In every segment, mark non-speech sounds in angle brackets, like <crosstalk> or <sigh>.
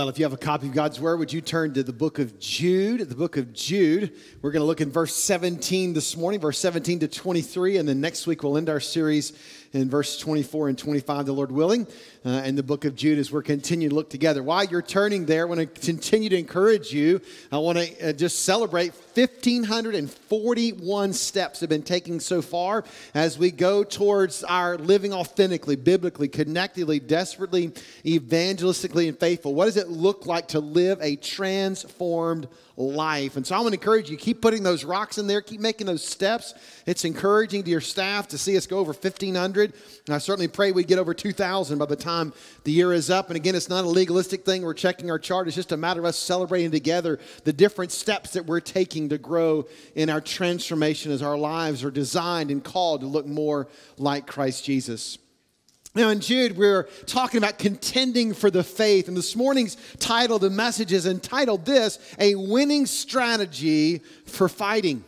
Well, if you have a copy of God's Word, would you turn to the book of Jude? The book of Jude. We're going to look in verse 17 this morning, verse 17 to 23, and then next week we'll end our series in verse 24 and 25, the Lord willing, uh, in the book of Judas. we're continuing to look together. While you're turning there, I want to continue to encourage you. I want to uh, just celebrate 1,541 steps have been taken so far as we go towards our living authentically, biblically, connectedly, desperately, evangelistically, and faithful. What does it look like to live a transformed life. And so I want to encourage you, keep putting those rocks in there, keep making those steps. It's encouraging to your staff to see us go over 1,500. And I certainly pray we get over 2,000 by the time the year is up. And again, it's not a legalistic thing. We're checking our chart. It's just a matter of us celebrating together the different steps that we're taking to grow in our transformation as our lives are designed and called to look more like Christ Jesus. Now, in Jude, we're talking about contending for the faith. And this morning's title, the message is entitled This A Winning Strategy for Fighting.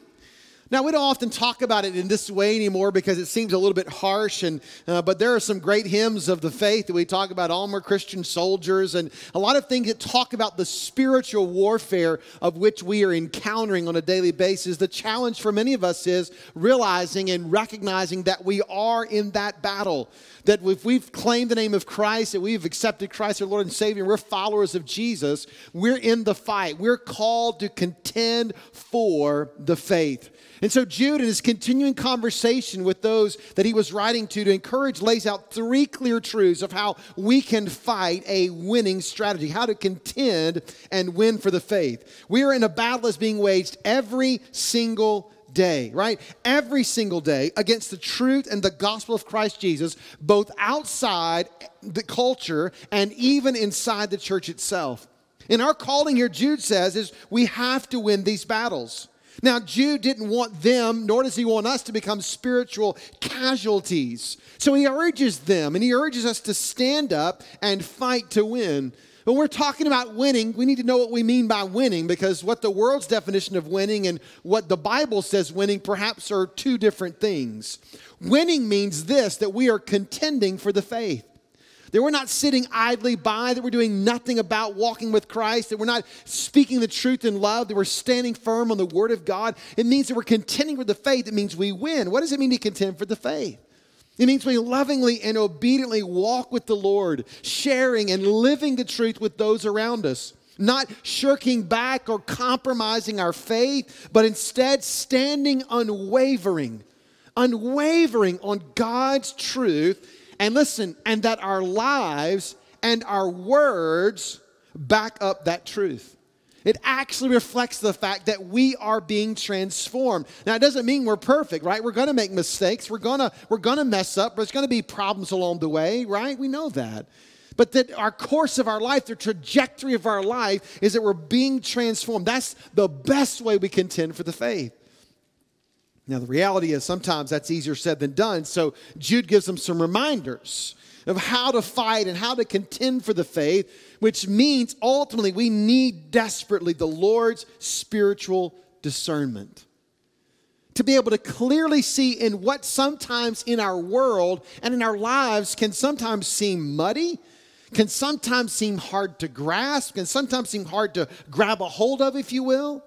Now, we don't often talk about it in this way anymore because it seems a little bit harsh, and, uh, but there are some great hymns of the faith that we talk about, Onward Christian Soldiers, and a lot of things that talk about the spiritual warfare of which we are encountering on a daily basis. The challenge for many of us is realizing and recognizing that we are in that battle. That if we've claimed the name of Christ, that we've accepted Christ our Lord and Savior, and we're followers of Jesus, we're in the fight. We're called to contend for the faith. And so Jude, in his continuing conversation with those that he was writing to to encourage, lays out three clear truths of how we can fight a winning strategy, how to contend and win for the faith. We are in a battle that's being waged every single day, right? Every single day against the truth and the gospel of Christ Jesus, both outside the culture and even inside the church itself. In our calling here, Jude says, is we have to win these battles. Now, Jude didn't want them, nor does he want us to become spiritual casualties. So he urges them and he urges us to stand up and fight to win. When we're talking about winning, we need to know what we mean by winning because what the world's definition of winning and what the Bible says winning perhaps are two different things. Winning means this that we are contending for the faith. That we're not sitting idly by, that we're doing nothing about walking with Christ, that we're not speaking the truth in love, that we're standing firm on the Word of God. It means that we're contending for the faith. It means we win. What does it mean to contend for the faith? It means we lovingly and obediently walk with the Lord, sharing and living the truth with those around us. Not shirking back or compromising our faith, but instead standing unwavering, unwavering on God's truth and listen, and that our lives and our words back up that truth. It actually reflects the fact that we are being transformed. Now, it doesn't mean we're perfect, right? We're going to make mistakes. We're going to we're going to mess up. There's going to be problems along the way, right? We know that. But that our course of our life, the trajectory of our life is that we're being transformed. That's the best way we contend for the faith. Now, the reality is sometimes that's easier said than done. So, Jude gives them some reminders of how to fight and how to contend for the faith, which means ultimately we need desperately the Lord's spiritual discernment. To be able to clearly see in what sometimes in our world and in our lives can sometimes seem muddy, can sometimes seem hard to grasp, can sometimes seem hard to grab a hold of, if you will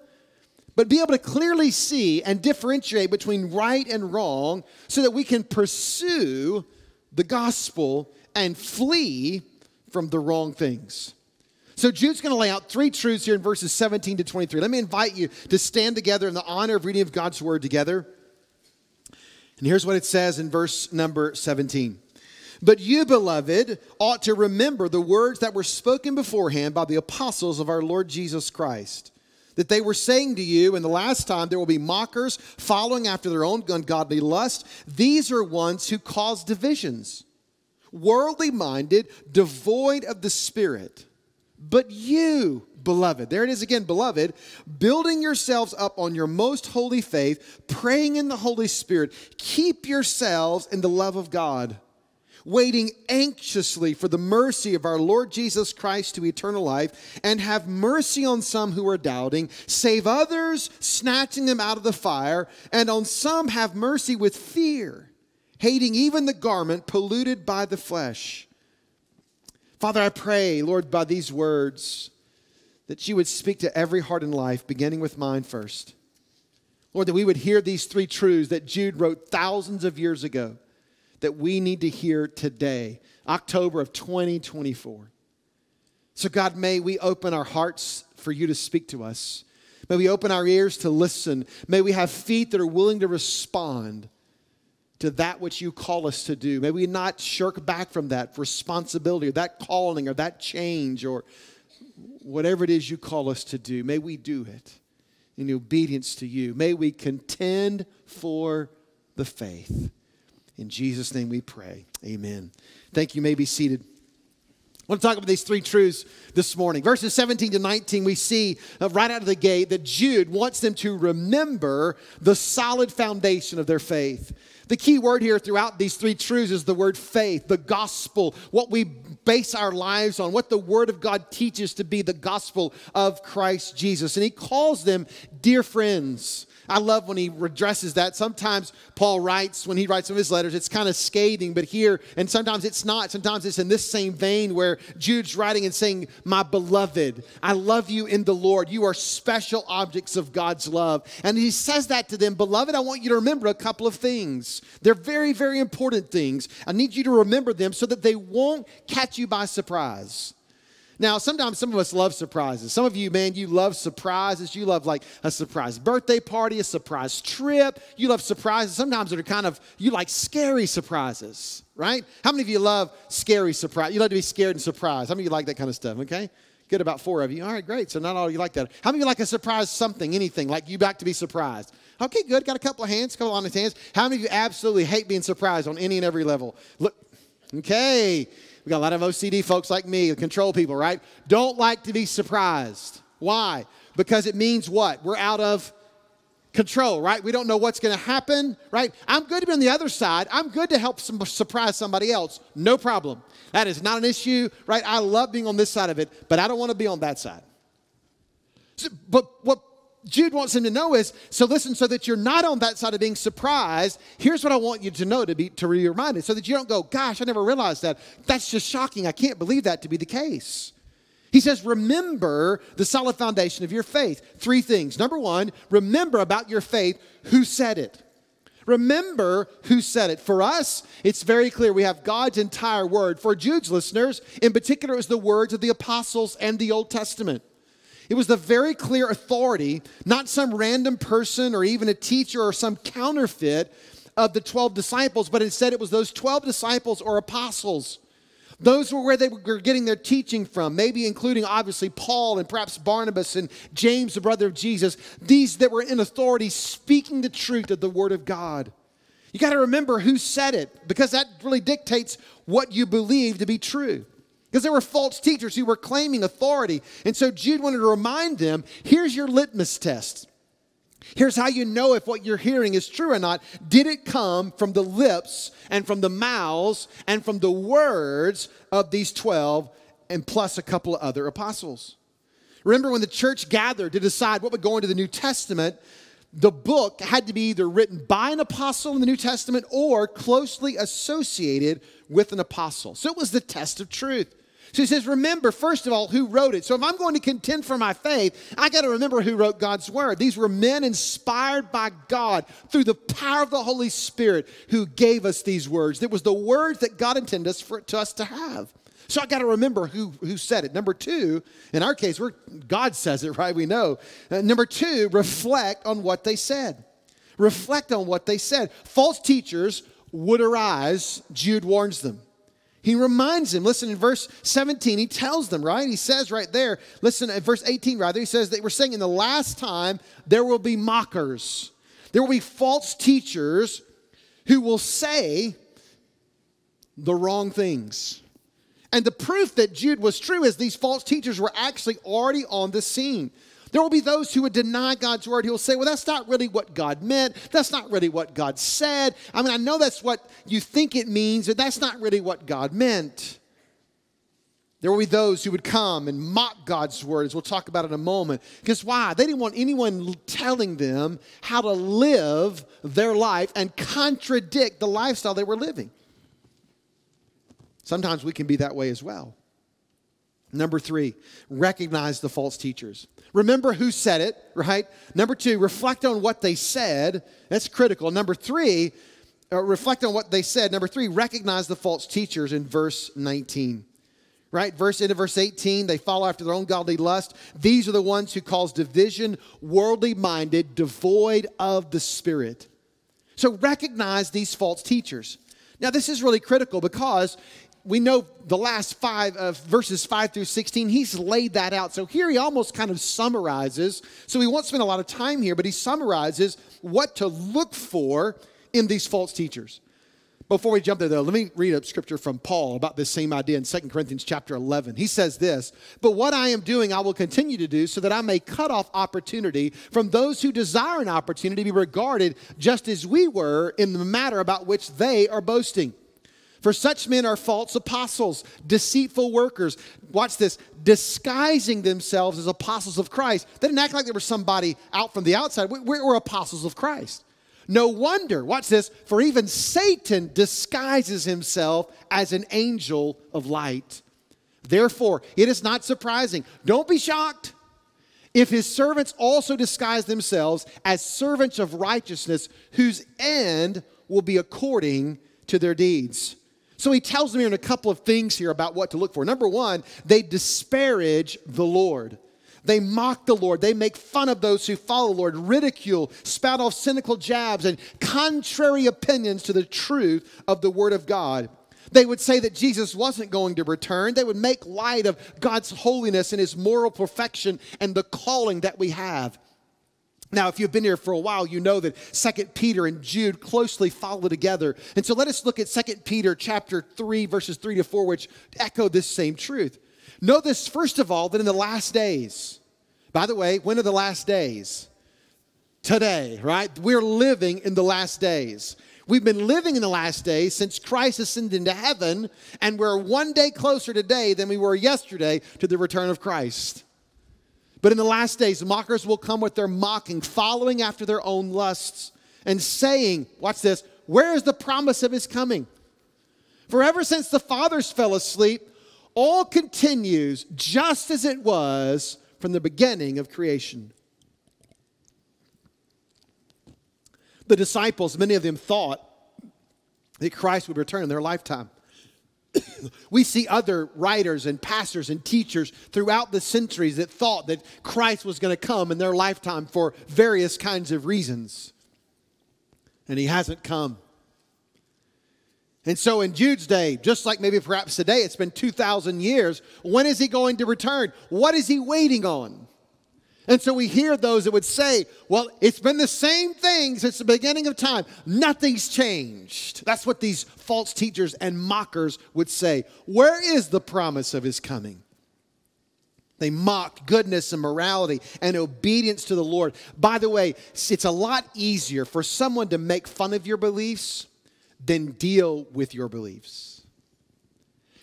but be able to clearly see and differentiate between right and wrong so that we can pursue the gospel and flee from the wrong things. So Jude's going to lay out three truths here in verses 17 to 23. Let me invite you to stand together in the honor of reading of God's word together. And here's what it says in verse number 17. But you, beloved, ought to remember the words that were spoken beforehand by the apostles of our Lord Jesus Christ that they were saying to you in the last time there will be mockers following after their own ungodly lust. These are ones who cause divisions, worldly minded, devoid of the Spirit. But you, beloved, there it is again, beloved, building yourselves up on your most holy faith, praying in the Holy Spirit, keep yourselves in the love of God waiting anxiously for the mercy of our Lord Jesus Christ to eternal life, and have mercy on some who are doubting, save others, snatching them out of the fire, and on some have mercy with fear, hating even the garment polluted by the flesh. Father, I pray, Lord, by these words, that you would speak to every heart in life, beginning with mine first. Lord, that we would hear these three truths that Jude wrote thousands of years ago that we need to hear today, October of 2024. So, God, may we open our hearts for you to speak to us. May we open our ears to listen. May we have feet that are willing to respond to that which you call us to do. May we not shirk back from that responsibility or that calling or that change or whatever it is you call us to do. May we do it in obedience to you. May we contend for the faith. In Jesus' name we pray. Amen. Thank you. you may be seated. I want to talk about these three truths this morning. Verses 17 to 19, we see uh, right out of the gate that Jude wants them to remember the solid foundation of their faith. The key word here throughout these three truths is the word faith, the gospel, what we base our lives on, what the word of God teaches to be the gospel of Christ Jesus. And he calls them dear friends. I love when he redresses that. Sometimes Paul writes, when he writes some of his letters, it's kind of scathing, but here, and sometimes it's not. Sometimes it's in this same vein where Jude's writing and saying, My beloved, I love you in the Lord. You are special objects of God's love. And he says that to them, Beloved, I want you to remember a couple of things. They're very, very important things. I need you to remember them so that they won't catch you by surprise. Now, sometimes some of us love surprises. Some of you, man, you love surprises. You love like a surprise birthday party, a surprise trip. You love surprises. Sometimes they're kind of, you like scary surprises, right? How many of you love scary surprise? You love to be scared and surprised. How many of you like that kind of stuff, okay? Good, about four of you. All right, great. So not all of you like that. How many of you like a surprise something, anything, like you like to be surprised? Okay, good. Got a couple of hands, couple of honest hands. How many of you absolutely hate being surprised on any and every level? Look, okay. We got a lot of OCD folks like me, control people, right? Don't like to be surprised. Why? Because it means what? We're out of control, right? We don't know what's going to happen, right? I'm good to be on the other side. I'm good to help some, surprise somebody else. No problem. That is not an issue, right? I love being on this side of it, but I don't want to be on that side. So, but what Jude wants him to know is so listen, so that you're not on that side of being surprised. Here's what I want you to know to be to be reminded, so that you don't go, gosh, I never realized that. That's just shocking. I can't believe that to be the case. He says, remember the solid foundation of your faith. Three things. Number one, remember about your faith who said it. Remember who said it. For us, it's very clear we have God's entire word. For Jude's listeners, in particular, it was the words of the apostles and the Old Testament. It was the very clear authority, not some random person or even a teacher or some counterfeit of the 12 disciples, but instead it was those 12 disciples or apostles. Those were where they were getting their teaching from, maybe including obviously Paul and perhaps Barnabas and James, the brother of Jesus. These that were in authority speaking the truth of the Word of God. You got to remember who said it because that really dictates what you believe to be true because there were false teachers who were claiming authority. And so Jude wanted to remind them here's your litmus test. Here's how you know if what you're hearing is true or not. Did it come from the lips and from the mouths and from the words of these 12 and plus a couple of other apostles? Remember when the church gathered to decide what would go into the New Testament, the book had to be either written by an apostle in the New Testament or closely associated with an apostle. So it was the test of truth. So he says, remember, first of all, who wrote it. So if I'm going to contend for my faith, I got to remember who wrote God's word. These were men inspired by God through the power of the Holy Spirit who gave us these words. It was the words that God intended us for to us to have. So I got to remember who, who said it. Number two, in our case, we're, God says it, <laughs> right? We know. Uh, number two, reflect on what they said. Reflect on what they said. False teachers would arise, Jude warns them. He reminds them, listen, in verse 17, he tells them, right? He says right there, listen, at verse 18, rather, he says that we're saying in the last time there will be mockers. There will be false teachers who will say the wrong things. And the proof that Jude was true is these false teachers were actually already on the scene. There will be those who would deny God's word. Will say, well, that's not really what God meant. That's not really what God said. I mean, I know that's what you think it means, but that's not really what God meant. There will be those who would come and mock God's word, as we'll talk about in a moment. Because why? They didn't want anyone telling them how to live their life and contradict the lifestyle they were living. Sometimes we can be that way as well. Number three, recognize the false teachers. Remember who said it, right? Number two, reflect on what they said. That's critical. Number three, uh, reflect on what they said. Number three, recognize the false teachers in verse 19. Right? Verse into verse 18, they follow after their own godly lust. These are the ones who cause division, worldly minded, devoid of the Spirit. So recognize these false teachers. Now, this is really critical because we know the last five of verses 5 through 16 he's laid that out. So here he almost kind of summarizes so we won't spend a lot of time here but he summarizes what to look for in these false teachers. Before we jump there though let me read a scripture from paul about this same idea in 2 corinthians chapter 11 he says this but what i am doing i will continue to do so that i may cut off opportunity from those who desire an opportunity to be regarded just as we were in the matter about which they are boasting for such men are false apostles, deceitful workers. Watch this, disguising themselves as apostles of Christ. They didn't act like they were somebody out from the outside. We're, apostles of Christ. No wonder, watch this, for even Satan disguises himself as an angel of light. Therefore, it is not surprising. Don't be shocked if his servants also disguise themselves as servants of righteousness, whose end will be according to their deeds. So he tells them here in a couple of things here about what to look for. Number one, they disparage the Lord. They mock the Lord. They make fun of those who follow the Lord, ridicule, spout off cynical jabs, and contrary opinions to the truth of the Word of God. They would say that Jesus wasn't going to return. They would make light of God's holiness and His moral perfection and the calling that we have. Now, if you've been here for a while, you know that Second Peter and Jude closely follow together. And so let us look at Second Peter chapter 3, verses 3 to 4, which echo this same truth. Know this, first of all, that in the last days, by the way, when are the last days? Today, right? We're living in the last days. We've been living in the last days since Christ ascended into heaven, and we're one day closer today than we were yesterday to the return of Christ. But in the last days, mockers will come with their mocking, following after their own lusts, and saying, Watch this, where is the promise of his coming? For ever since the fathers fell asleep, all continues just as it was from the beginning of creation. The disciples, many of them thought that Christ would return in their lifetime. <coughs> we see other writers and pastors and teachers throughout the centuries that thought that Christ was going to come in their lifetime for various kinds of reasons. And he hasn't come. And so in Jude's day, just like maybe perhaps today, it's been 2,000 years. When is he going to return? What is he waiting on? And so we hear those that would say, well, it's been the same thing since the beginning of time. Nothing's changed. That's what these false teachers and mockers would say. Where is the promise of his coming? They mocked goodness and morality and obedience to the Lord. By the way, it's a lot easier for someone to make fun of your beliefs than deal with your beliefs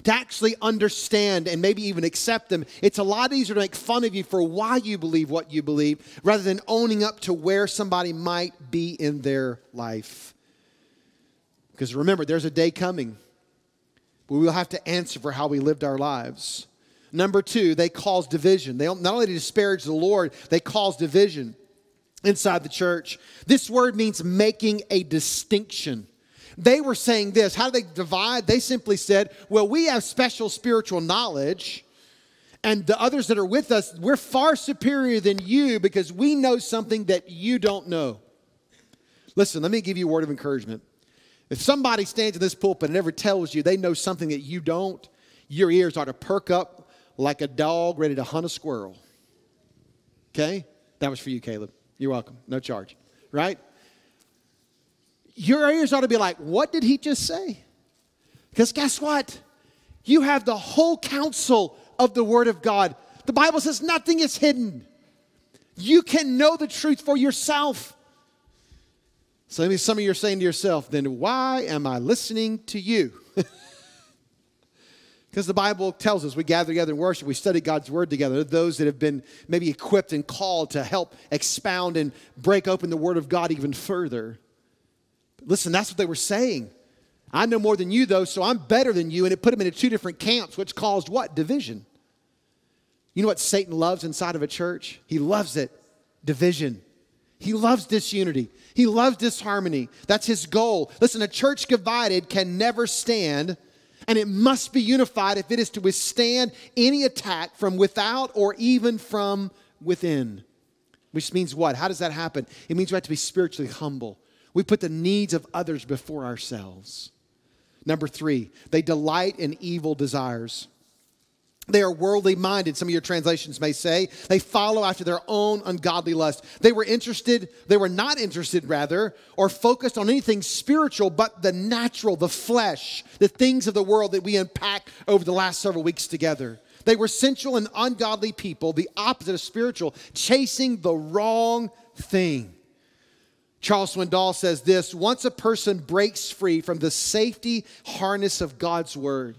to actually understand and maybe even accept them, it's a lot easier to make fun of you for why you believe what you believe rather than owning up to where somebody might be in their life. Because remember, there's a day coming where we will have to answer for how we lived our lives. Number two, they cause division. They not only disparage the Lord, they cause division inside the church. This word means making a distinction. They were saying this. How do they divide? They simply said, well, we have special spiritual knowledge, and the others that are with us, we're far superior than you because we know something that you don't know. Listen, let me give you a word of encouragement. If somebody stands in this pulpit and ever tells you they know something that you don't, your ears are to perk up like a dog ready to hunt a squirrel. Okay? That was for you, Caleb. You're welcome. No charge. Right? Your ears ought to be like, what did he just say? Because guess what? You have the whole counsel of the Word of God. The Bible says nothing is hidden. You can know the truth for yourself. So maybe some of you are saying to yourself, then why am I listening to you? <laughs> Because the Bible tells us we gather together and worship, we study God's word together. Those that have been maybe equipped and called to help expound and break open the word of God even further. Listen, that's what they were saying. I know more than you, though, so I'm better than you. And it put them into two different camps, which caused what? Division. You know what Satan loves inside of a church? He loves it division. He loves disunity. He loves disharmony. That's his goal. Listen, a church divided can never stand, and it must be unified if it is to withstand any attack from without or even from within. Which means what? How does that happen? It means we have to be spiritually humble. We put the needs of others before ourselves. Number three, they delight in evil desires. They are worldly minded, some of your translations may say. They follow after their own ungodly lust. They were interested, they were not interested, rather, or focused on anything spiritual but the natural, the flesh, the things of the world that we unpacked over the last several weeks together. They were sensual and ungodly people, the opposite of spiritual, chasing the wrong thing. Charles Swindoll says this once a person breaks free from the safety harness of God's word,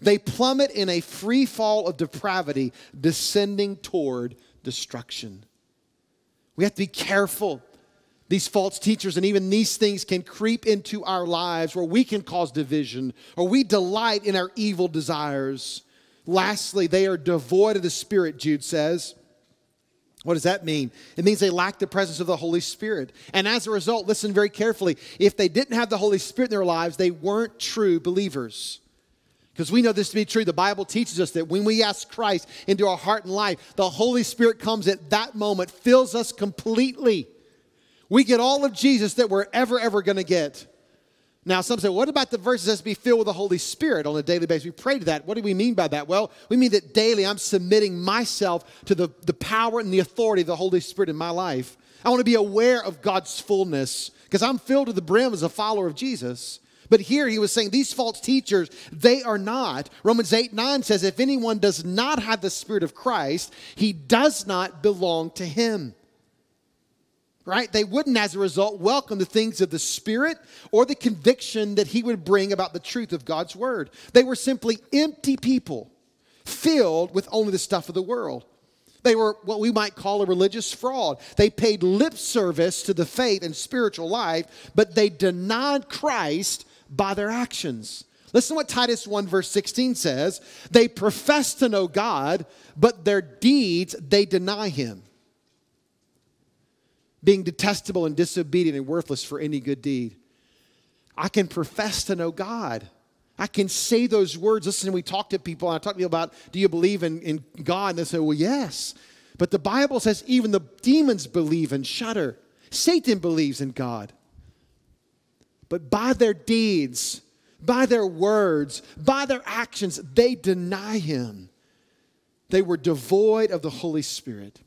they plummet in a free fall of depravity, descending toward destruction. We have to be careful. These false teachers and even these things can creep into our lives where we can cause division or we delight in our evil desires. Lastly, they are devoid of the Spirit, Jude says. What does that mean? It means they lack the presence of the Holy Spirit. And as a result, listen very carefully. If they didn't have the Holy Spirit in their lives, they weren't true believers. Because we know this to be true. The Bible teaches us that when we ask Christ into our heart and life, the Holy Spirit comes at that moment, fills us completely. We get all of Jesus that we're ever, ever going to get. Now, some say, what about the verses as be filled with the Holy Spirit on a daily basis? We pray to that. What do we mean by that? Well, we mean that daily I'm submitting myself to the, the power and the authority of the Holy Spirit in my life. I want to be aware of God's fullness because I'm filled to the brim as a follower of Jesus. But here he was saying these false teachers, they are not. Romans 8 9 says, if anyone does not have the Spirit of Christ, he does not belong to him. Right? They wouldn't, as a result, welcome the things of the Spirit or the conviction that he would bring about the truth of God's Word. They were simply empty people, filled with only the stuff of the world. They were what we might call a religious fraud. They paid lip service to the faith and spiritual life, but they denied Christ by their actions. Listen to what Titus 1 verse 16 says. They profess to know God, but their deeds they deny him. Being detestable and disobedient and worthless for any good deed. I can profess to know God. I can say those words. Listen, we talk to people, and I talk to people about, do you believe in, in God? And they say, well, yes. But the Bible says even the demons believe and shudder. Satan believes in God but by their deeds, by their words, by their actions, they deny him. They were devoid of the Holy Spirit.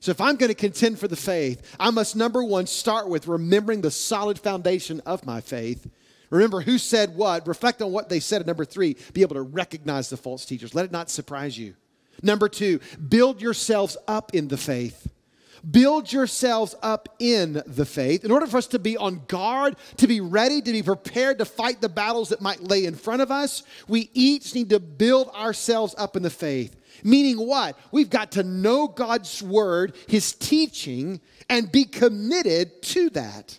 So, if I'm going to contend for the faith, I must, number one, start with remembering the solid foundation of my faith. Remember who said what, reflect on what they said. And number three, be able to recognize the false teachers. Let it not surprise you. Number two, build yourselves up in the faith. Build yourselves up in the faith. In order for us to be on guard, to be ready, to be prepared to fight the battles that might lay in front of us, we each need to build ourselves up in the faith. Meaning what? We've got to know God's word, his teaching, and be committed to that.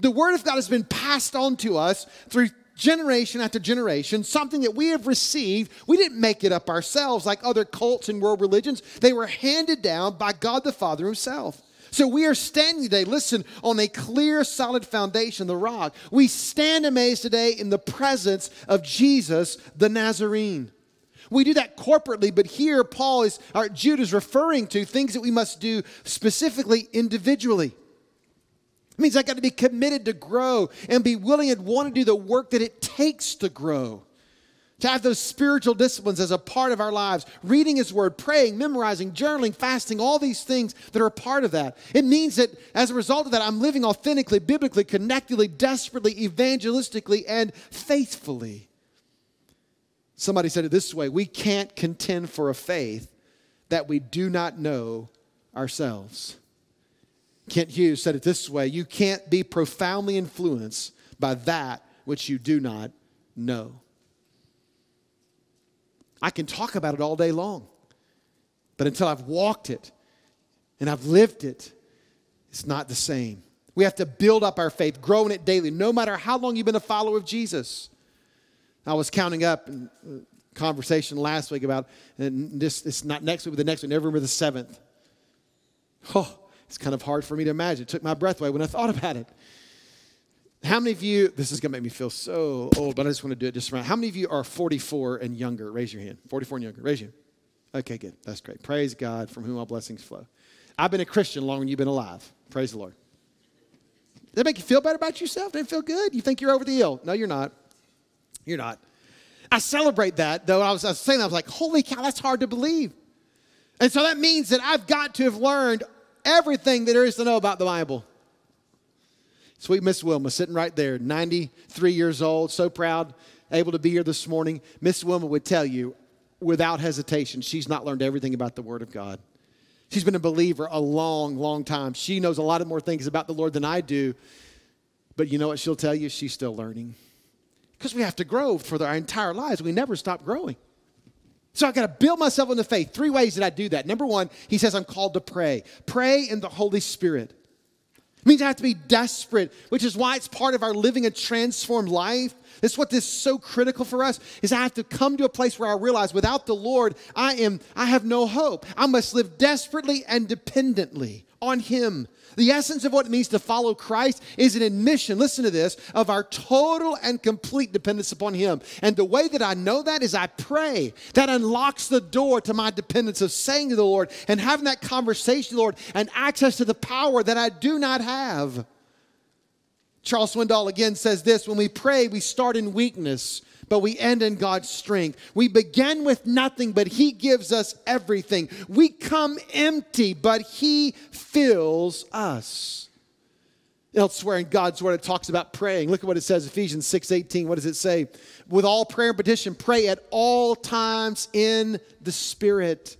The word of God has been passed on to us through generation after generation, something that we have received. We didn't make it up ourselves like other cults and world religions. They were handed down by God the Father Himself. So we are standing today, listen, on a clear, solid foundation, the rock. We stand amazed today in the presence of Jesus the Nazarene. We do that corporately, but here Paul is, or Jude is referring to things that we must do specifically individually. It means I got to be committed to grow and be willing and want to do the work that it takes to grow. To have those spiritual disciplines as a part of our lives, reading His Word, praying, memorizing, journaling, fasting, all these things that are a part of that. It means that as a result of that, I'm living authentically, biblically, connectedly, desperately, evangelistically, and faithfully. Somebody said it this way we can't contend for a faith that we do not know ourselves. Kent Hughes said it this way You can't be profoundly influenced by that which you do not know. I can talk about it all day long, but until I've walked it and I've lived it, it's not the same. We have to build up our faith, grow in it daily, no matter how long you've been a follower of Jesus. I was counting up, uh, conversation last week about, and this, it's not next week, but the next week, November the 7th. Oh, it's kind of hard for me to imagine. It took my breath away when I thought <laughs> about it. How many of you, this is going to make me feel so old, but I just want to do it just right. How many of you are 44 and younger? Raise your hand. 44 and younger. Raise your hand. Okay, good. That's great. Praise God from whom all blessings flow. I've been a Christian longer than you've been alive. Praise the Lord. Does that make you feel better about yourself? Does it feel good? You think you're over the hill? No, you're not. You're not. I celebrate that, though. I was, I was saying, that, I was like, holy cow, that's hard to believe. And so that means that I've got to have learned everything that there is to know about the Bible. Sweet Miss Wilma sitting right there, 93 years old, so proud, able to be here this morning. Miss Wilma would tell you without hesitation, she's not learned everything about the Word of God. She's been a believer a long, long time. She knows a lot of more things about the Lord than I do. But you know what she'll tell you? She's still learning. Because we have to grow for our entire lives. We never stop growing. So I got to build myself in the faith. Three ways that I do that. Number one, he says I'm called to pray. Pray in the Holy Spirit. It means I have to be desperate, which is why it's part of our living a transformed life. That's what this is so critical for us is I have to come to a place where I realize without the Lord, I am I have no hope. I must live desperately and dependently on him. The essence of what it means to follow Christ is an admission, listen to this, of our total and complete dependence upon Him. And the way that I know that is I pray. That unlocks the door to my dependence of saying to the Lord and having that conversation, Lord, and access to the power that I do not have. Charles Swindoll again says this when we pray, we start in weakness but we end in God's strength. We begin with nothing, but He gives us everything. We come empty, but He fills us. Elsewhere in God's word, it talks about praying. Look at what it says, Ephesians 6 18. What does it say? With all prayer and petition, pray at all times in the Spirit.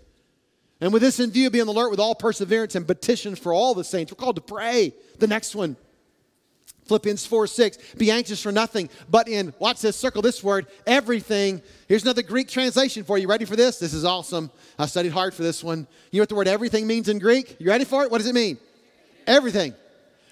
And with this in view, be on the alert with all perseverance and petition for all the saints. We're called to pray. The next one. Philippians 4 6, be anxious for nothing, but in, watch this, circle this word, everything. Here's another Greek translation for you. Ready for this? This is awesome. I studied hard for this one. You know what the word everything means in Greek? You ready for it? What does it mean? Everything.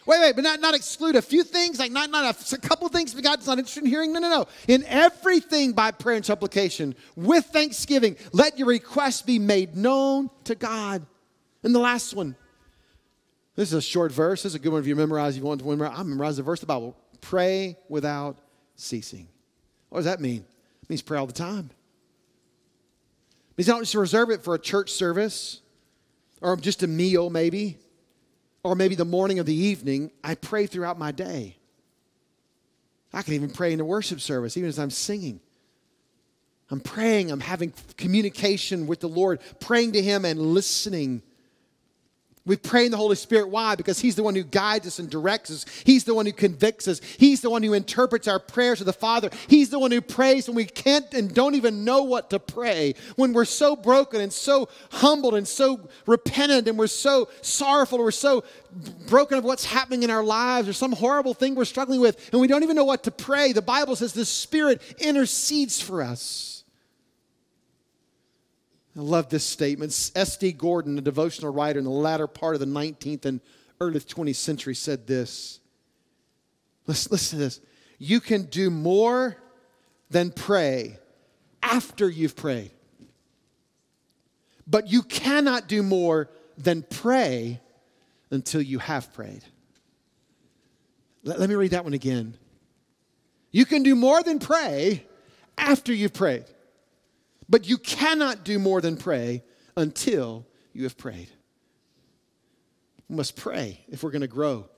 Wait, wait, but not, not exclude a few things, like not, not a, a couple things that God's not interested in hearing. No, no, no. In everything by prayer and supplication, with thanksgiving, let your requests be made known to God. And the last one, this is a short verse. This is a good one if you memorize. If you want to memorize, I memorize the verse of the Bible. Pray without ceasing. What does that mean? It means pray all the time. It means I don't just reserve it for a church service or just a meal, maybe, or maybe the morning of the evening. I pray throughout my day. I can even pray in a worship service, even as I'm singing. I'm praying, I'm having communication with the Lord, praying to Him and listening we pray in the Holy Spirit. Why? Because He's the one who guides us and directs us. He's the one who convicts us. He's the one who interprets our prayers to the Father. He's the one who prays when we can't and don't even know what to pray. When we're so broken and so humbled and so repentant and we're so sorrowful or we're so broken of what's happening in our lives or some horrible thing we're struggling with and we don't even know what to pray. The Bible says the Spirit intercedes for us. I love this statement. S.D. Gordon, a devotional writer in the latter part of the 19th and early 20th century, said this. Listen, listen to this. You can do more than pray after you've prayed. But you cannot do more than pray until you have prayed. Let, let me read that one again. You can do more than pray after you've prayed. But you cannot do more than pray until you have prayed. We must pray if we're going to grow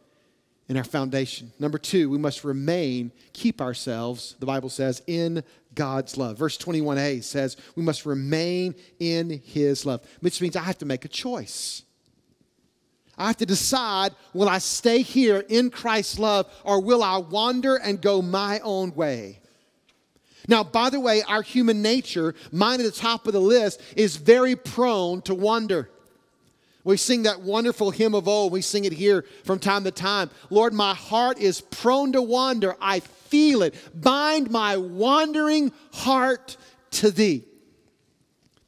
in our foundation. Number two, we must remain, keep ourselves, the Bible says, in God's love. Verse 21a says, we must remain in His love, which means I have to make a choice. I have to decide will I stay here in Christ's love or will I wander and go my own way? Now, by the way, our human nature, mine at the top of the list, is very prone to wander. We sing that wonderful hymn of old. We sing it here from time to time. Lord, my heart is prone to wander. I feel it. Bind my wandering heart to thee.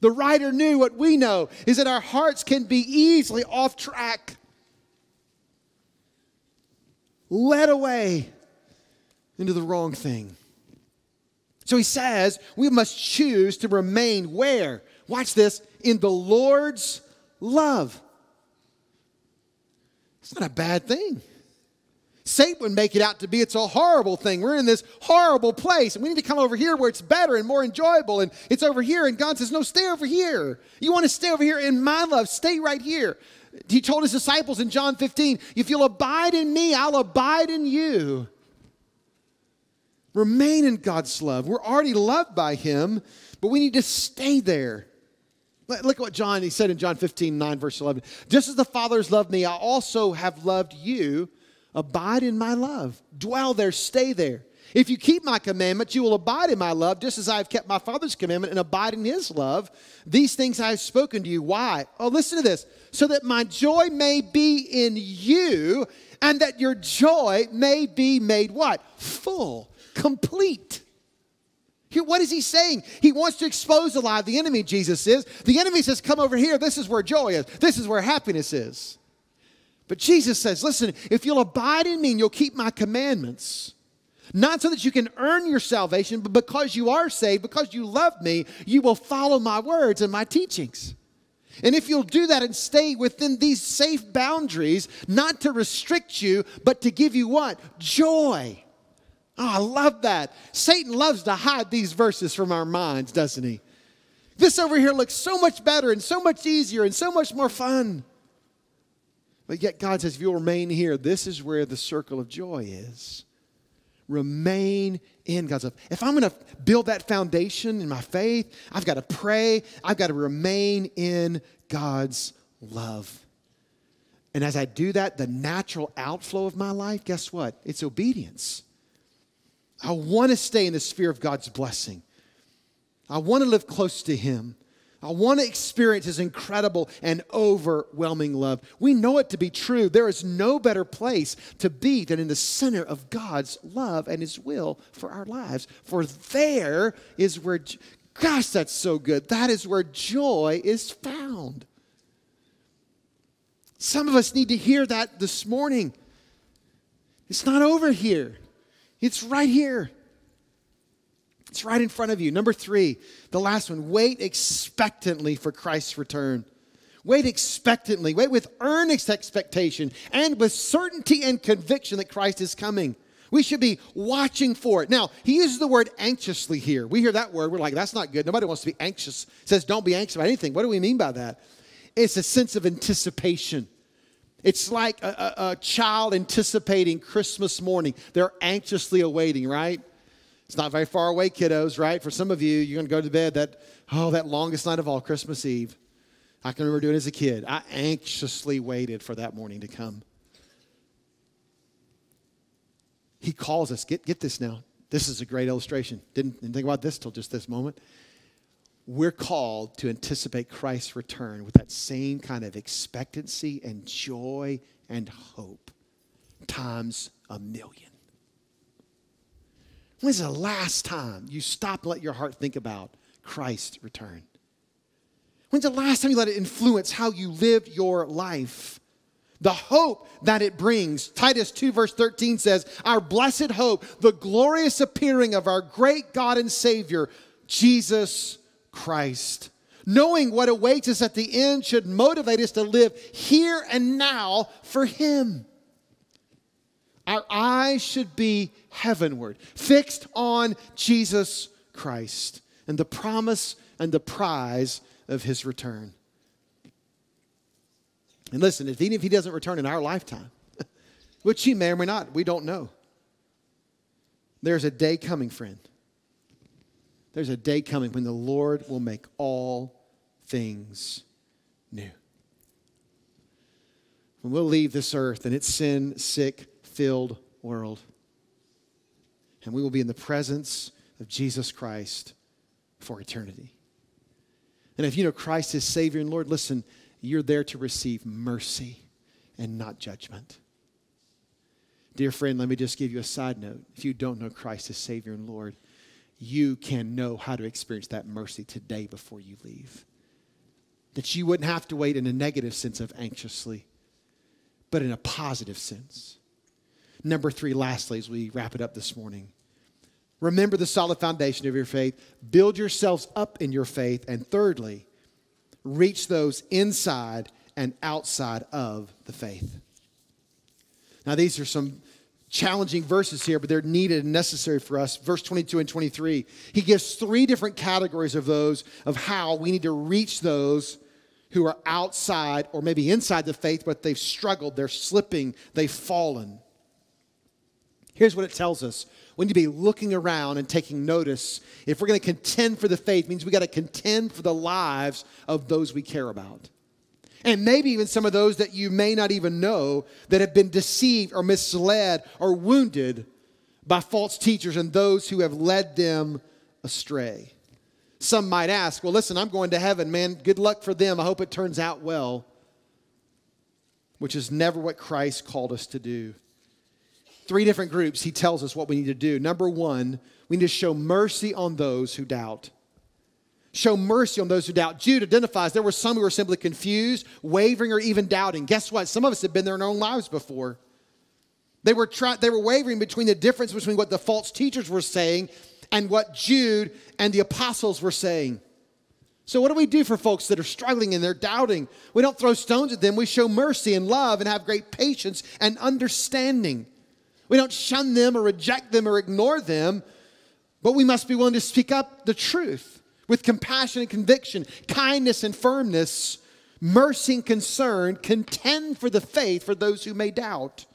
The writer knew what we know is that our hearts can be easily off track, led away into the wrong thing. So he says we must choose to remain where? Watch this in the Lord's love. It's not a bad thing. Satan would make it out to be it's a horrible thing. We're in this horrible place, and we need to come over here where it's better and more enjoyable. And it's over here, and God says, No, stay over here. You want to stay over here in my love, stay right here. He told his disciples in John 15, If you'll abide in me, I'll abide in you. Remain in God's love. We're already loved by him, but we need to stay there. Look at what John, he said in John 15, 9, verse 11. Just as the Father has loved me, I also have loved you. Abide in my love. Dwell there, stay there. If you keep my commandments, you will abide in my love, just as I have kept my Father's commandment and abide in his love. These things I have spoken to you. Why? Oh, listen to this. So that my joy may be in you, and that your joy may be made what? Full, complete. Here, what is he saying? He wants to expose the lie of the enemy, Jesus is. The enemy says, Come over here. This is where joy is. This is where happiness is. But Jesus says, Listen, if you'll abide in me and you'll keep my commandments, not so that you can earn your salvation, but because you are saved, because you love me, you will follow my words and my teachings. And if you'll do that and stay within these safe boundaries, not to restrict you, but to give you what? Joy. Oh, I love that. Satan loves to hide these verses from our minds, doesn't he? This over here looks so much better and so much easier and so much more fun. But yet God says, if you'll remain here, this is where the circle of joy is. Remain in God's love. If I'm going to build that foundation in my faith, I've got to pray. I've got to remain in God's love. And as I do that, the natural outflow of my life, guess what? It's obedience. I want to stay in the sphere of God's blessing. I want to live close to Him. I want to experience His incredible and overwhelming love. We know it to be true. There is no better place to be than in the center of God's love and His will for our lives. For there is where, gosh, that's so good. That is where joy is found. Some of us need to hear that this morning. It's not over here. It's right here. It's right in front of you. Number three, the last one wait expectantly for Christ's return. Wait expectantly. Wait with earnest expectation and with certainty and conviction that Christ is coming. We should be watching for it. Now, he uses the word anxiously here. We hear that word, we're like, that's not good. Nobody wants to be anxious. It says, don't be anxious about anything. What do we mean by that? It's a sense of anticipation. It's like a, a, a, child anticipating Christmas morning. They're anxiously awaiting, right? It's not very far away, kiddos, right? For some of you, you're going to go to bed that, oh, that longest night of all, Christmas Eve. I can remember doing it as a kid. I anxiously waited for that morning to come. He calls us. Get, get this now. This is a great illustration. Didn't, didn't think about this till just this moment we're called to anticipate Christ's return with that same kind of expectancy and joy and hope times a million. When's the last time you stopped and let your heart think about Christ's return? When's the last time you let it influence how you live your life? The hope that it brings. Titus 2, verse 13 says, Our blessed hope, the glorious appearing of our great God and Savior, Jesus Christ. Knowing what awaits us at the end should motivate us to live here and now for Him. Our eyes should be heavenward, fixed on Jesus Christ and the promise and the prize of His return. And listen, if, even if He doesn't return in our lifetime, <laughs> which He may or may not, we don't know, there's a day coming, friend there's a day coming when the Lord will make all things new. When we'll leave this earth and its sin sick, filled world, and we will be in the presence of Jesus Christ for eternity. And if you know Christ is Savior and Lord, listen, you're there to receive mercy and not judgment. Dear friend, let me just give you a side note. If you don't know Christ as Savior and Lord, you can know how to experience that mercy today before you leave. That you wouldn't have to wait in a negative sense of anxiously, but in a positive sense. Number three, lastly, as we wrap it up this morning, Remember the solid foundation of your faith. Build yourselves up in your faith. And thirdly, reach those inside and outside of the faith. Now, these are some challenging verses here, but they're needed and necessary for us. Verse 22 and 23, he gives three different categories of those, of how we need to reach those who are outside or maybe inside the faith, but they've struggled, they're slipping, they've fallen. Here's what it tells us. We need to be looking around and taking notice. If we're going to contend for the faith, means we got to contend for the lives of those we care about. And maybe even some of those that you may not even know that have been deceived or misled or wounded by false teachers and those who have led them astray. Some might ask, well, listen, I'm going to heaven, man. Good luck for them. I hope it turns out well. Which is never what Christ called us to do. Three different groups, he tells us what we need to do. Number one, we need to show mercy on those who doubt. Show mercy on those who doubt. Jude identifies there were some who were simply confused, wavering, or even doubting. Guess what? Some of us have been there in our own lives before. They were, try- they were wavering between the difference between what the false teachers were saying and what Jude and the apostles were saying. So, what do we do for folks that are struggling and they're doubting? We don't throw stones at them. We show mercy and love and have great patience and understanding. We don't shun them or reject them or ignore them, but we must be willing to speak up the truth with compassion and conviction, kindness and firmness, mercy and concern, contend for the faith for those who may doubt.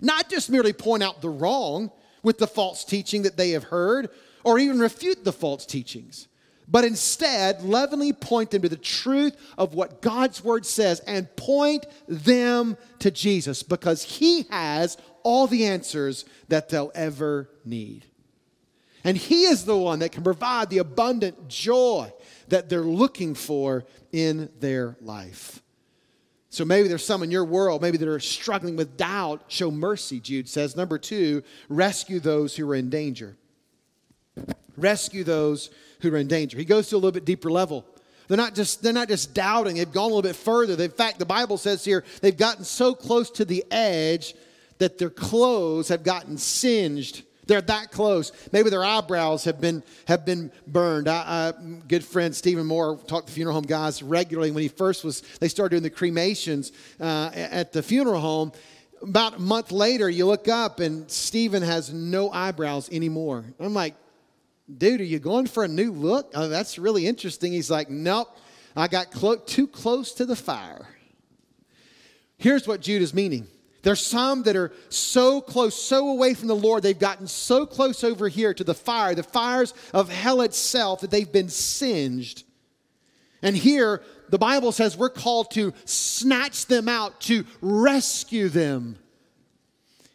Not just merely point out the wrong, with the false teaching that they have heard or even refute the false teachings, but instead lovingly point them to the truth of what God's word says and point them to Jesus because he has all the answers that they'll ever need. And he is the one that can provide the abundant joy that they're looking for in their life. So maybe there's some in your world, maybe that are struggling with doubt. Show mercy, Jude says. Number two, rescue those who are in danger. Rescue those who are in danger. He goes to a little bit deeper level. They're not just they're not just doubting, they've gone a little bit further. In fact, the Bible says here they've gotten so close to the edge that their clothes have gotten singed they're that close. Maybe their eyebrows have been, have been burned. I, I, good friend Stephen Moore talked to funeral home guys regularly when he first was, they started doing the cremations uh, at the funeral home. About a month later, you look up and Stephen has no eyebrows anymore. I'm like, dude, are you going for a new look? Oh, that's really interesting. He's like, nope, I got clo- too close to the fire. Here's what Jude is meaning there's some that are so close, so away from the Lord, they've gotten so close over here to the fire, the fires of hell itself, that they've been singed. And here, the Bible says we're called to snatch them out, to rescue them.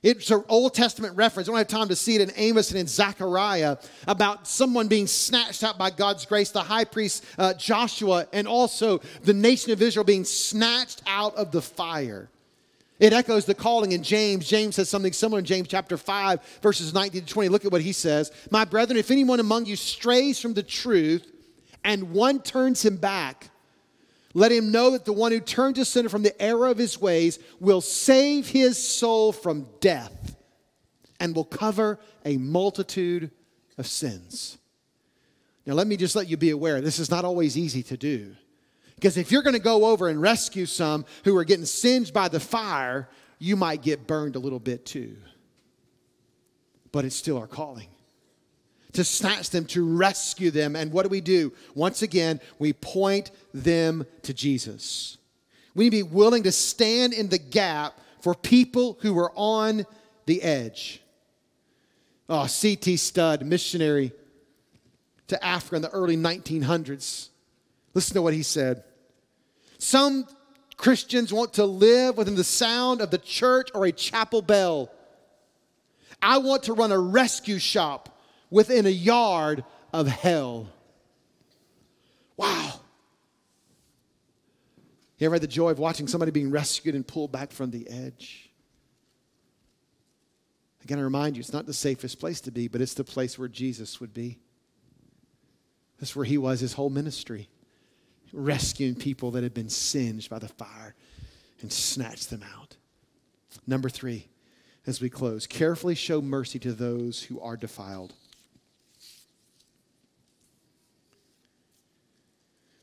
It's an Old Testament reference. I don't have time to see it in Amos and in Zechariah about someone being snatched out by God's grace, the high priest uh, Joshua, and also the nation of Israel being snatched out of the fire. It echoes the calling in James. James says something similar in James chapter 5, verses 19 to 20. Look at what he says. My brethren, if anyone among you strays from the truth and one turns him back, let him know that the one who turns a sinner from the error of his ways will save his soul from death and will cover a multitude of sins. Now, let me just let you be aware this is not always easy to do. Because if you're going to go over and rescue some who are getting singed by the fire, you might get burned a little bit too. But it's still our calling to snatch them, to rescue them. And what do we do? Once again, we point them to Jesus. We need to be willing to stand in the gap for people who are on the edge. Oh, C.T. Studd, missionary to Africa in the early 1900s. Listen to what he said. Some Christians want to live within the sound of the church or a chapel bell. I want to run a rescue shop within a yard of hell. Wow. You ever had the joy of watching somebody being rescued and pulled back from the edge? Again, I remind you, it's not the safest place to be, but it's the place where Jesus would be. That's where he was his whole ministry rescuing people that had been singed by the fire and snatch them out. Number three, as we close, carefully show mercy to those who are defiled.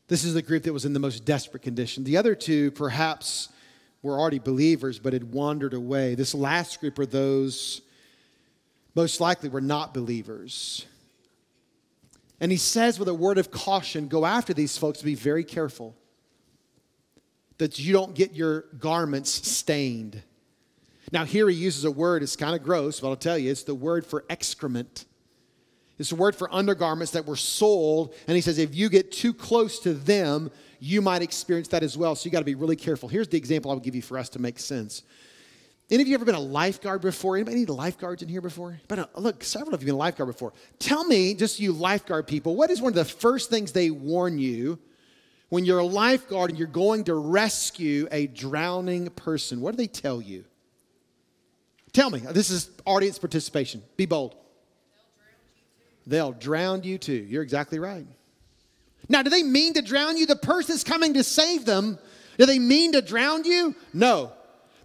This is the group that was in the most desperate condition. The other two, perhaps, were already believers but had wandered away. This last group are those most likely were not believers and he says with a word of caution go after these folks, be very careful that you don't get your garments stained. Now, here he uses a word, it's kind of gross, but I'll tell you, it's the word for excrement. It's a word for undergarments that were sold. And he says, if you get too close to them, you might experience that as well. So you got to be really careful. Here's the example I would give you for us to make sense. Any of you ever been a lifeguard before? Anybody need lifeguards in here before? But uh, look, several of you have been a lifeguard before. Tell me, just you lifeguard people, what is one of the first things they warn you when you're a lifeguard and you're going to rescue a drowning person? What do they tell you? Tell me. This is audience participation. Be bold. They'll drown you too. You're exactly right. Now, do they mean to drown you? The person's coming to save them. Do they mean to drown you? No.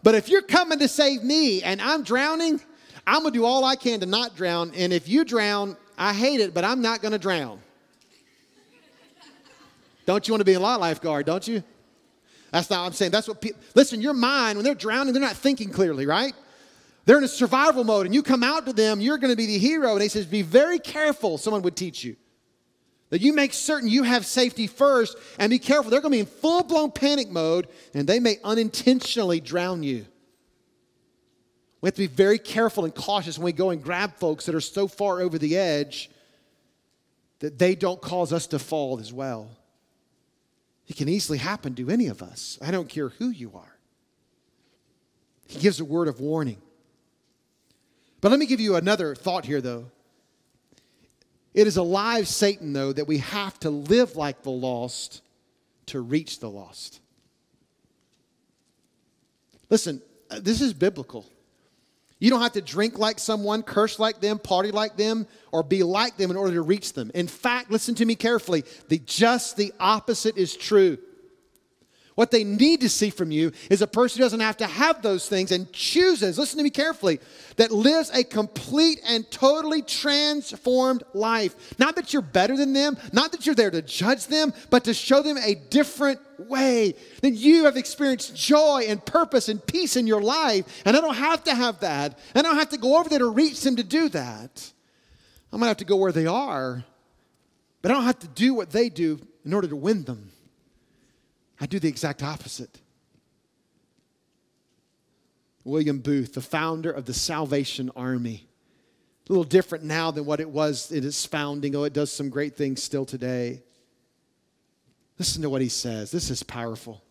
But if you're coming to save me and I'm drowning, I'm going to do all I can to not drown. And if you drown, I hate it, but I'm not going to drown. don't you want to be a lot lifeguard, don't you? That's not what I'm saying. That's what people, listen, your mind, when they're drowning, they're not thinking clearly, right? They're in a survival mode, and you come out to them, you're going to be the hero. And he says, Be very careful, someone would teach you. That you make certain you have safety first, and be careful. They're going to be in full blown panic mode, and they may unintentionally drown you. We have to be very careful and cautious when we go and grab folks that are so far over the edge that they don't cause us to fall as well. It can easily happen to any of us. I don't care who you are. He gives a word of warning. But let me give you another thought here, though. It is a live Satan, though, that we have to live like the lost to reach the lost. Listen, uh, this is biblical. You don't have to drink like someone, curse like them, party like them, or be like them in order to reach them. In fact, listen to me carefully. The just the opposite is true. What they need to see from you is a person who doesn't have to have those things and chooses, listen to me carefully, that lives a complete and totally transformed life. Not that you're better than them, not that you're there to judge them, but to show them a different way. That you have experienced joy and purpose and peace in your life, and I don't have to have that. I don't have to go over there to reach them to do that. I might have to go where they are, but I don't have to do what they do in order to win them. I do the exact opposite. William Booth, the founder of the Salvation Army. A little different now than what it was in its founding, oh, it does some great things still today. Listen to what he says. This is powerful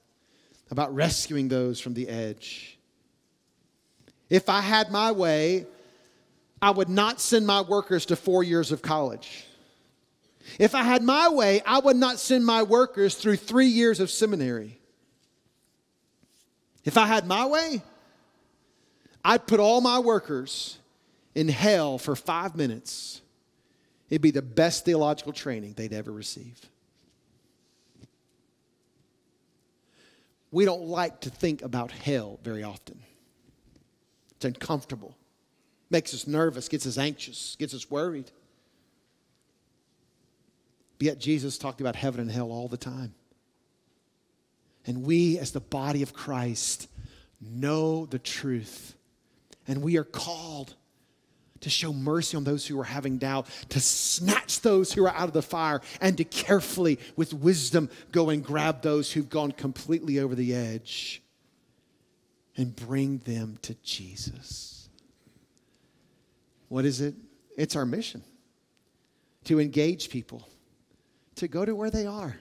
about rescuing those from the edge. If I had my way, I would not send my workers to four years of college. If I had my way, I would not send my workers through three years of seminary. If I had my way, I'd put all my workers in hell for five minutes. It'd be the best theological training they'd ever receive. We don't like to think about hell very often. It's uncomfortable, makes us nervous, gets us anxious, gets us worried. But yet Jesus talked about heaven and hell all the time. And we, as the body of Christ, know the truth. And we are called to show mercy on those who are having doubt, to snatch those who are out of the fire, and to carefully, with wisdom, go and grab those who've gone completely over the edge and bring them to Jesus. What is it? It's our mission to engage people to go to where they are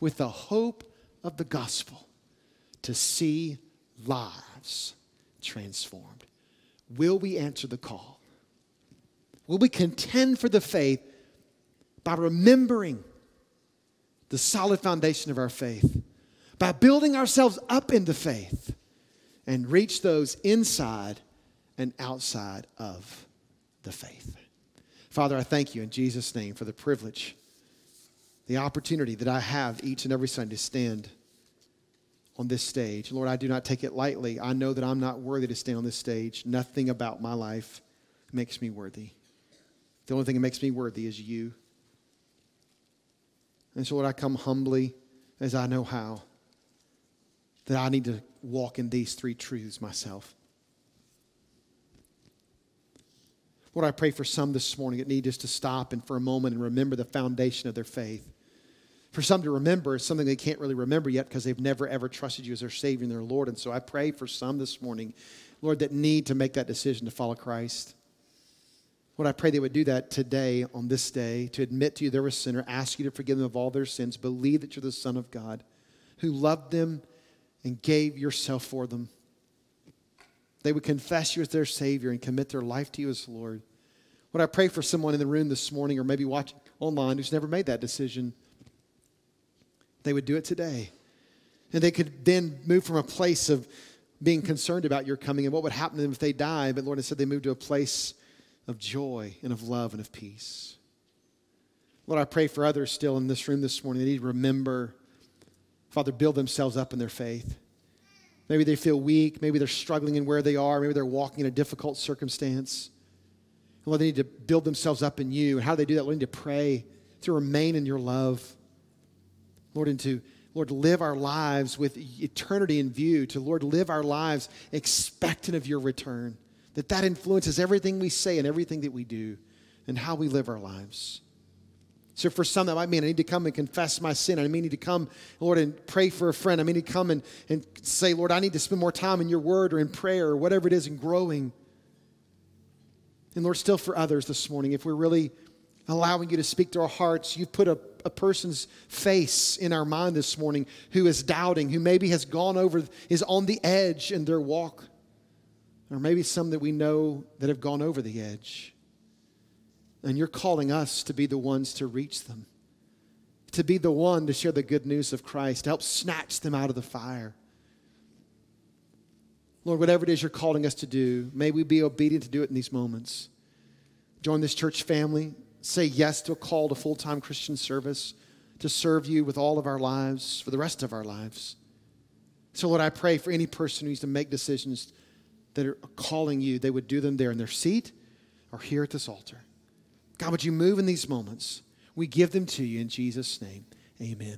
with the hope of the gospel to see lives transformed. Will we answer the call? Will we contend for the faith by remembering the solid foundation of our faith, by building ourselves up in the faith, and reach those inside and outside of the faith? Father, I thank you in Jesus' name for the privilege the opportunity that I have each and every Sunday to stand on this stage. Lord, I do not take it lightly. I know that I'm not worthy to stand on this stage. Nothing about my life makes me worthy. The only thing that makes me worthy is you. And so, Lord, I come humbly as I know how that I need to walk in these three truths myself. Lord, I pray for some this morning that need us to stop and for a moment and remember the foundation of their faith. For some to remember is something they can't really remember yet because they've never ever trusted you as their Savior and their Lord. And so I pray for some this morning, Lord, that need to make that decision to follow Christ. Lord, I pray they would do that today, on this day, to admit to you they're a sinner, ask you to forgive them of all their sins, believe that you're the Son of God who loved them and gave yourself for them. They would confess you as their Savior and commit their life to you as Lord. Lord, I pray for someone in the room this morning or maybe watching online who's never made that decision. They would do it today. And they could then move from a place of being concerned about your coming and what would happen to them if they die. But Lord, I said they moved to a place of joy and of love and of peace. Lord, I pray for others still in this room this morning. They need to remember, Father, build themselves up in their faith. Maybe they feel weak. Maybe they're struggling in where they are. Maybe they're walking in a difficult circumstance. Lord, they need to build themselves up in you. And how do they do that? They need to pray, to remain in your love. Lord, and to, Lord, live our lives with eternity in view, to, Lord, live our lives expectant of your return that that influences everything we say and everything that we do and how we live our lives. So for some that might mean I need to come and confess my sin. I may need to come, Lord, and pray for a friend. I may need to come and, and say, Lord, I need to spend more time in your word or in prayer or whatever it is and growing. And Lord, still for others this morning, if we're really allowing you to speak to our hearts, you've put a, a person's face in our mind this morning who is doubting, who maybe has gone over, is on the edge in their walk or maybe some that we know that have gone over the edge. And you're calling us to be the ones to reach them, to be the one to share the good news of Christ, to help snatch them out of the fire. Lord, whatever it is you're calling us to do, may we be obedient to do it in these moments. Join this church family. Say yes to a call to full time Christian service, to serve you with all of our lives, for the rest of our lives. So, Lord, I pray for any person who needs to make decisions that are calling you, they would do them there in their seat or here at this altar. God, would you move in these moments? We give them to you in Jesus' name. Amen.